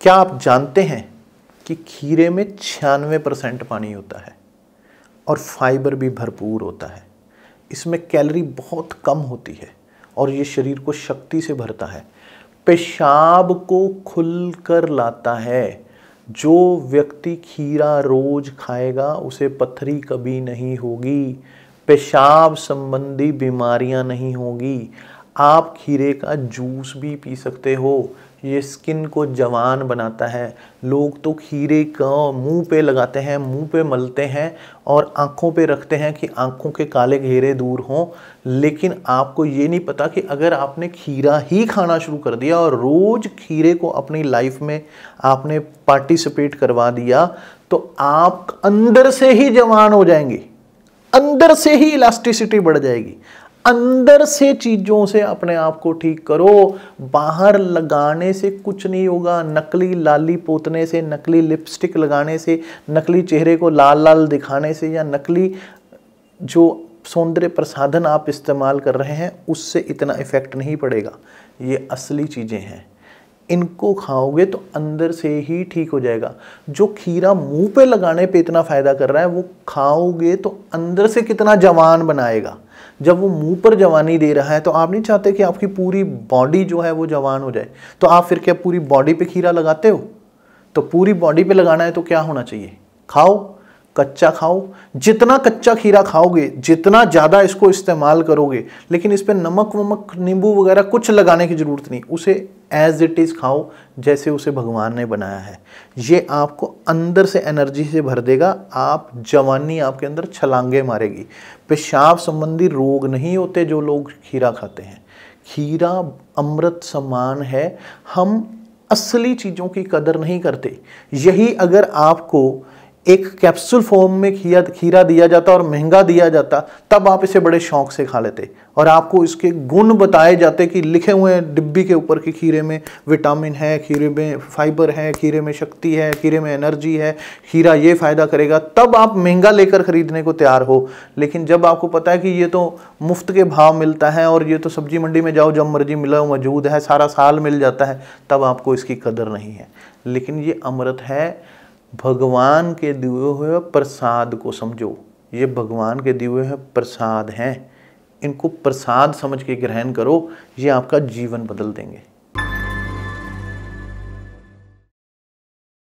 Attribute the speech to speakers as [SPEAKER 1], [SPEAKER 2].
[SPEAKER 1] क्या आप जानते हैं कि खीरे में छियानवे परसेंट पानी होता है और फाइबर भी भरपूर होता है? इसमें कैलोरी बहुत कम होती है और ये शरीर को शक्ति से भरता है। पेशाब को खुल कर लाता है। जो व्यक्ति खीरा रोज खाएगा, उसे पथरी कभी नहीं होगी। पेशाब संबंधी बीमारियाँ नहीं होगी। आप खीरे का जूस भी पी सकते हो। ये स्किन को जवान बनाता है। लोग तो खीरे का मुँह पे लगाते हैं, मुँह पे मलते हैं और आँखों पे रखते हैं कि आँखों के काले घेरे दूर हों। लेकिन आपको ये नहीं पता कि अगर आपने खीरा ही खाना शुरू कर दिया और रोज़ खीरे को अपनी लाइफ में आपने पार्टिसिपेट करवा दिया तो आप अंदर से ही जवान हो जाएँगे। अंदर से ही इलास्टिसिटी बढ़ जाएगी। अंदर से चीज़ों से अपने आप को ठीक करो। बाहर लगाने से कुछ नहीं होगा। नकली लाली पोतने से, नकली लिपस्टिक लगाने से, नकली चेहरे को लाल लाल दिखाने से या नकली जो सौंदर्य प्रसाधन आप इस्तेमाल कर रहे हैं, उससे इतना इफ़ेक्ट नहीं पड़ेगा। ये असली चीज़ें हैं। इनको खाओगे तो अंदर से ही ठीक हो जाएगा। जो खीरा मुँह पे लगाने पे इतना फ़ायदा कर रहा है, वो खाओगे तो अंदर से कितना जवान बनाएगा। जब वो मुँह पर जवानी दे रहा है तो आप नहीं चाहते कि आपकी पूरी बॉडी जो है वो जवान हो जाए? तो आप फिर क्या पूरी बॉडी पे खीरा लगाते हो? तो पूरी बॉडी पे लगाना है तो क्या होना चाहिए? खाओ। कच्चा खाओ। जितना कच्चा खीरा खाओगे, जितना ज़्यादा इसको इस्तेमाल करोगे, लेकिन इस पर नमक, वमक, नींबू वगैरह कुछ लगाने की ज़रूरत नहीं। उसे एज इट इज़ खाओ, जैसे उसे भगवान ने बनाया है। ये आपको अंदर से एनर्जी से भर देगा। आप जवानी आपके अंदर छलांगे मारेगी। पेशाब संबंधी रोग नहीं होते जो लोग खीरा खाते हैं। खीरा अमृत समान है। हम असली चीज़ों की कदर नहीं करते। यही अगर आपको एक कैप्सूल फॉर्म में खीरा खीरा दिया जाता और महँगा दिया जाता, तब आप इसे बड़े शौक से खा लेते। और आपको इसके गुण बताए जाते कि लिखे हुए हैं डिब्बी के ऊपर कि खीरे में विटामिन है, खीरे में फाइबर है, खीरे में शक्ति है, खीरे में एनर्जी है, खीरा ये फ़ायदा करेगा, तब आप महँगा लेकर ख़रीदने को तैयार हो। लेकिन जब आपको पता है कि ये तो मुफ़्त के भाव मिलता है और ये तो सब्ज़ी मंडी में जाओ, जब मर्ज़ी मिला मौजूद है, सारा साल मिल जाता है, तब आपको इसकी कदर नहीं है। लेकिन ये अमृत है भगवान के दिए हुए प्रसाद को समझो। ये भगवान के दिए हुए प्रसाद हैं। इनको प्रसाद समझ के ग्रहण करो। ये आपका जीवन बदल देंगे।